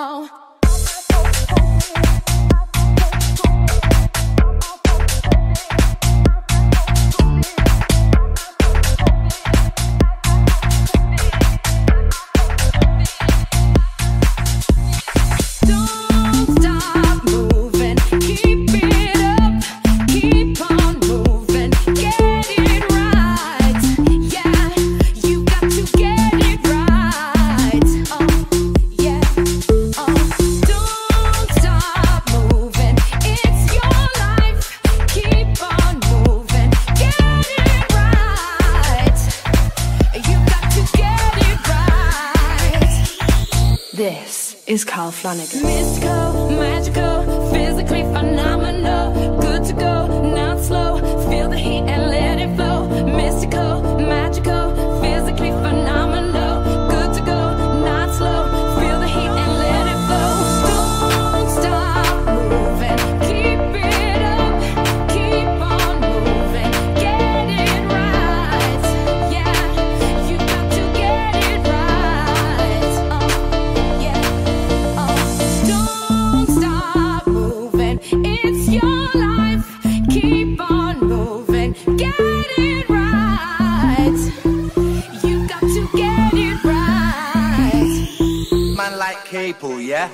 Oh. This is Carl Flanagan. Like Capel, yeah?